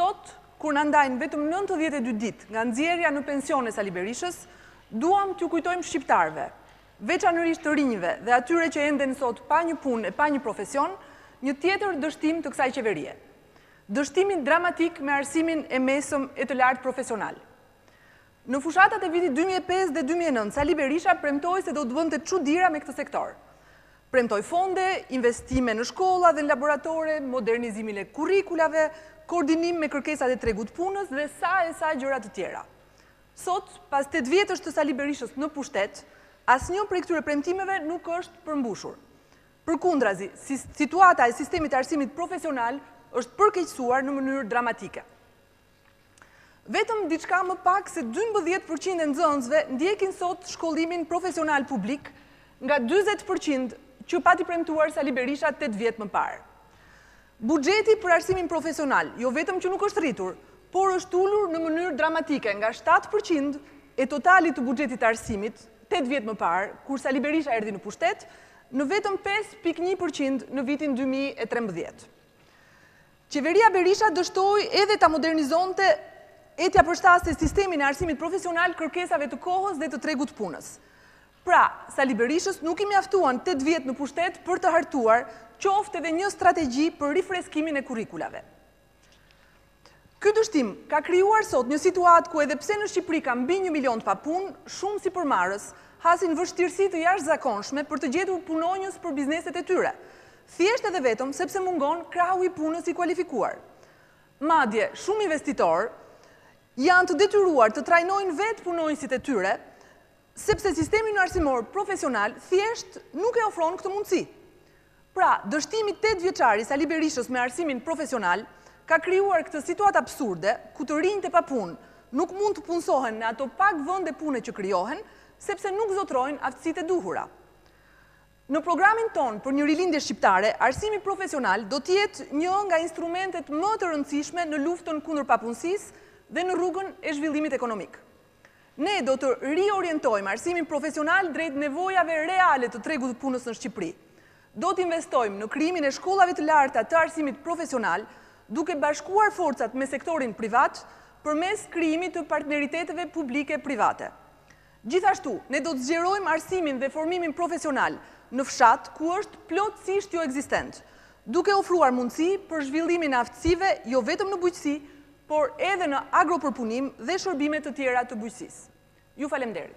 Sot, kur na ndajnë vetëm nëntëdhjetë e dy ditë nga nxjerrja në pension e Sali Berishës, duam t'ju kujtojmë shqiptarëve, veçanërisht të rinjve dhe atyre që enden sot pa një punë e pa një profesion, një tjetër dështim të kësaj qeverie. Dështimin dramatik me arsimin e mesëm e të lartë profesional. Në fushatat e vitit dy mijë e pesë dhe dy mijë e nëntë, Sali Berisha premtoi se do të bënte çudira me këtë sektor. Premtoi fonde, investime në shkolla dhe në laboratore, modernizimin e kurrikulave, koordinim me kërkesat e tregut punës dhe sa e sa gjëra të tjera. Sot, pas tetë vjetësh të Sali Berishës në pushtet, asnjë prej këtyre premtimeve nuk është përmbushur. Përkundrazi, situata e sistemit të arsimit profesional është përkeqësuar në mënyrë dramatike. Vetëm diçka më pak se dymbëdhjetë për qind e nxënësve ndjekin sot shkollimin profesional publik, nga dyzet për qind që pati premtuar Sali Berisha tetë vjet më parë. Buxheti për arsimin profesional jo vetëm që nuk është rritur, por është ulur në mënyrë dramatike, nga shtatë për qind e totalit të buxhetit të arsimit, tetë vjet më parë, kur Sali Berisha erdhi në pushtet, në vetëm pesë pikë një për qind në vitin dy mijë e trembëdhjetë. Qeveria Berisha dështoi edhe ta modernizonte e t'ia përshtaste sistemin e arsimit profesional kërkesave të kohës dhe të tregut punës. Pra, Sali Berishës nuk i mjaftuan tetë vjet në pushtet për të hartuar qoftë edhe një strategji për rifreskimin e kurrikulave. Ky dështim ka krijuar sot një situatë ku edhe pse në Shqipëri ka mbi një milion të papunë, shumë sipërmarrës hasin vështirësi të jashtëzakonshme për të gjetur punonjës për bizneset e tyre, Thjesht edhe vetëm sepse mungon krahu i punës i kualifikuar. Madje, shumë investitorë janë të detyruar të trajnojnë vetë punonjësit e tyre, sepse sistemi arsimor profesional thjesht nuk e ofron këtë mundësi. Pra, dështimi tetë vjeçar i Sali Berishës me arsimin profesional ka krijuar këtë situatë absurde, ku të rinjtë e papunë nuk mund të punësohen në ato pak vende pune që krijohen, sepse nuk zotërojnë aftësitë e duhura. Në programin tonë për një Rilindje Shqiptare, arsimi profesional do të jetë një nga instrumentet më të rëndësishme në luftën kundër papunësisë dhe në rrugën e zhvillimit ekonomik. Ne do të riorientojmë arsimin profesional drejt nevojave reale të tregut të punës në Shqipëri. Do të investojmë në krijimin e shkollave të larta të arsimit profesional, duke bashkuar forcat me sektorin privat përmes krijimit të partneriteteve publike-private. Gjithashtu, ne do të zgjerojmë arsimin dhe formimin profesional në fshat ku është plotësisht joekzistent, duke ofruar mundësi për zhvillimin e aftësive jo vetëm në bujqësi, por edhe në agropërpunim dhe shërbime të tjera të bujqësisë. Ju faleminderit.